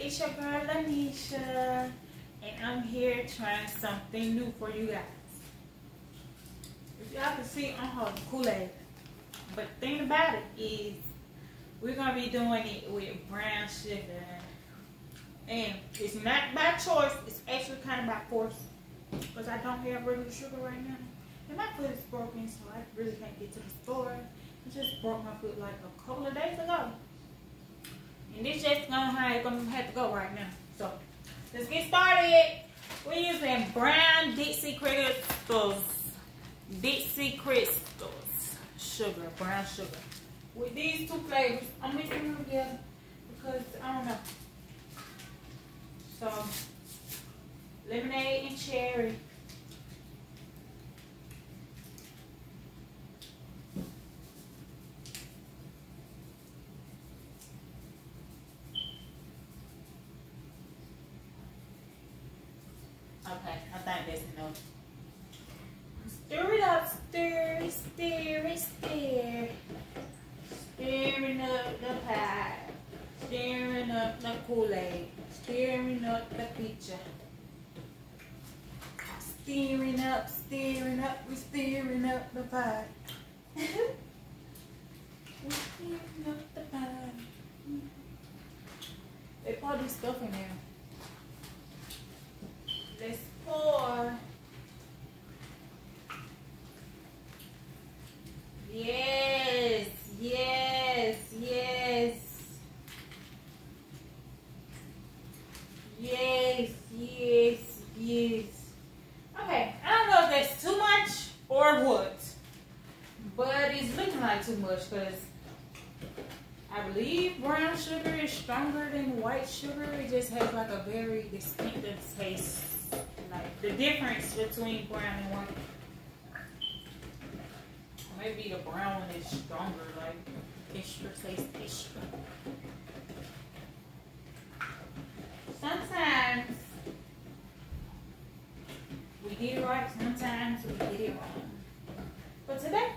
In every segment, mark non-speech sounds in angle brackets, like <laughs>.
it's your girl Lanisha, and I'm here trying something new for you guys. If y'all can see, I'm holding Kool-Aid. But the thing about it is, we're gonna be doing it with brown sugar. And it's not by choice, it's actually kind of by force. Because I don't have regular sugar right now. And my foot is broken, so I really can't get to the store. I just broke my foot like a couple of days ago. And this just gonna have, gonna have to go right now. So let's get started. We're using brown Dixie crystals. Dixie crystals. Sugar, brown sugar. With these two flavors, I'm mixing them together because I don't know. So lemonade and cherry. Okay, I think that's enough. Stir it up, stir, stir, stir. Stirring up the pie. Stirring up the Kool-Aid. Stirring up the picture. Stirring up, stirring up, we're stirring up the pie. <laughs> we're stirring up the pie. They put this stuff in there. Let's pour. Yes, yes, yes. Yes, yes, yes. Okay, I don't know if that's too much or what, but it's looking like too much because I believe brown sugar is stronger than white sugar. It just has like a very distinctive taste. Like the difference between brown and white. Maybe the brown one is stronger, like extra taste extra. Sometimes we get it right, sometimes we get it wrong. But today,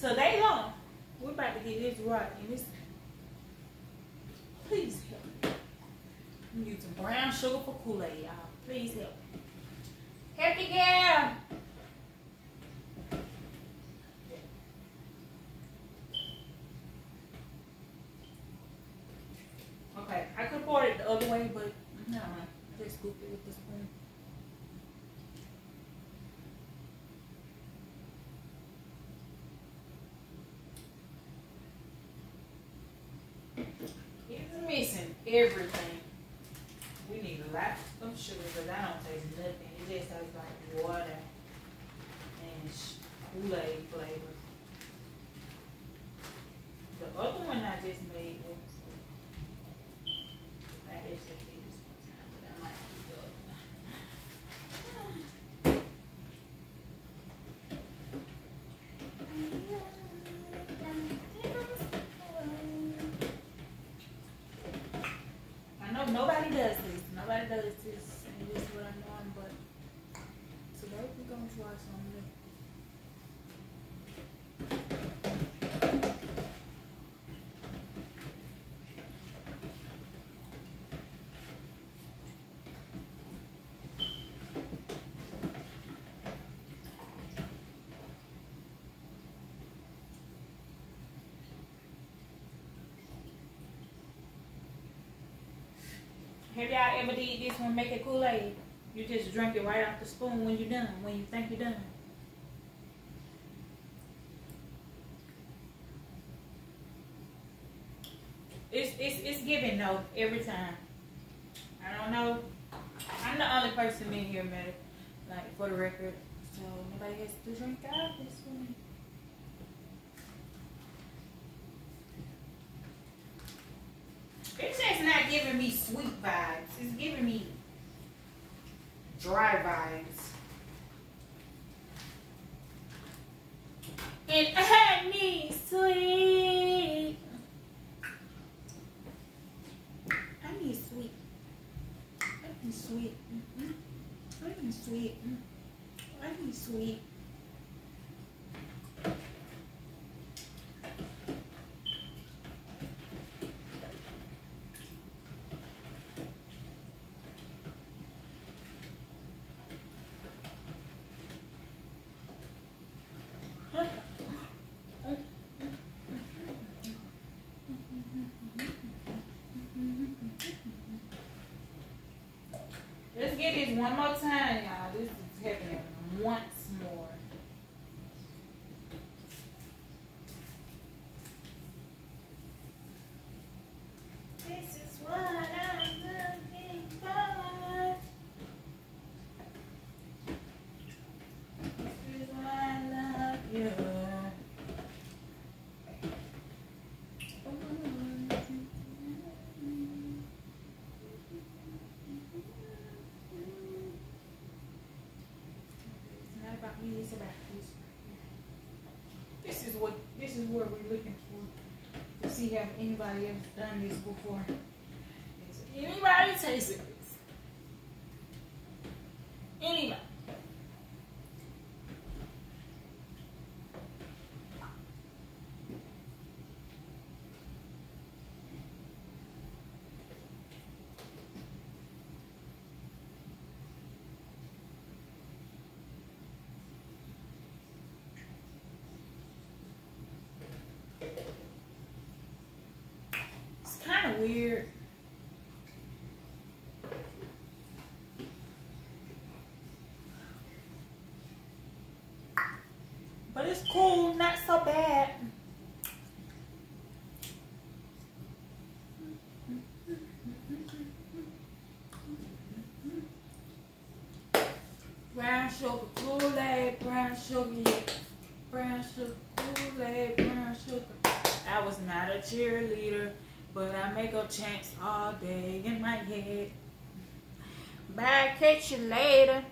today long, we're about to get this right. And this, please help me. I'm using brown sugar for Kool-Aid, y'all. Please help. Help me, girl. Okay, I could pour it the other way, but no, just scoop it with the spoon. It's missing everything. We need a lot of sugar because I don't taste nothing. It just tastes like water and Kool-Aid flavor. The other one I just made was I actually did this one time, but I might do the other one. I know nobody does this. Nobody does this, and this is what I'm doing. But today we're gonna try something Have y'all ever did this one, make it Kool-Aid? You just drink it right off the spoon when you're done, when you think you're done. It's, it's, it's giving though, every time. I don't know. I'm the only person in here, man, like, for the record. So, nobody has to drink out this one. It's just giving me sweet vibes. It's giving me dry vibes. And I sweet. I need sweet. I need sweet. Mhm. I need sweet. Mm. I need sweet. Get this one more time, y'all. This is happening once more. This is what I'm looking for. This is why I love you. It's not about me, it's about this. Is what this is what we're looking for. To see have anybody else done this before. Has anybody tasted this? Anybody? Weird. But it's cool, not so bad. Brown sugar Kool-Aid, brown sugar, brown sugar Kool-Aid, brown sugar. I was not a cheerleader, but I make up chants all day in my head. Bye, catch you later.